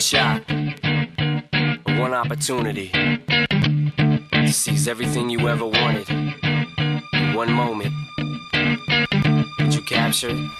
one shot, one opportunity to seize everything you ever wanted in one moment. Did you capture it?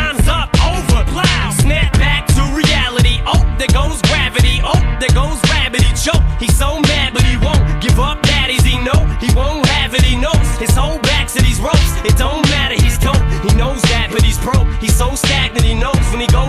He won't have it, he knows. His whole back's to these ropes. It don't matter, he's dope. He knows that, but he's broke. He's so stagnant, he knows when he goes.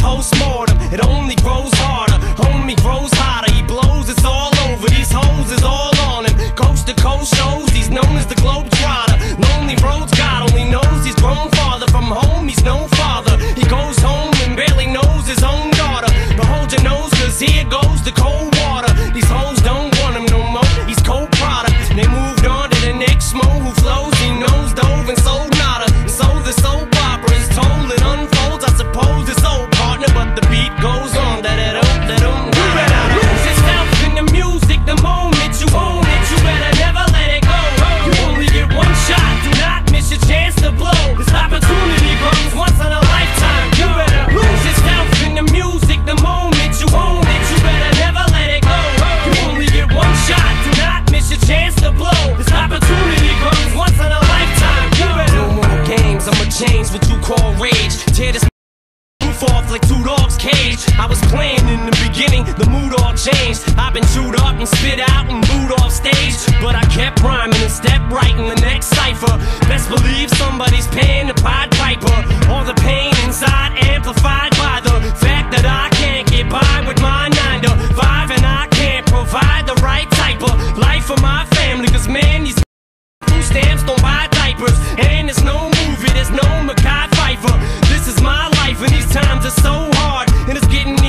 post-mortem. forth like two dogs cage. I was playing in the beginning, the mood all changed. I've been chewed up and spit out and booed off stage, but I kept rhyming and stepped right in the And these times are so hard, and it's getting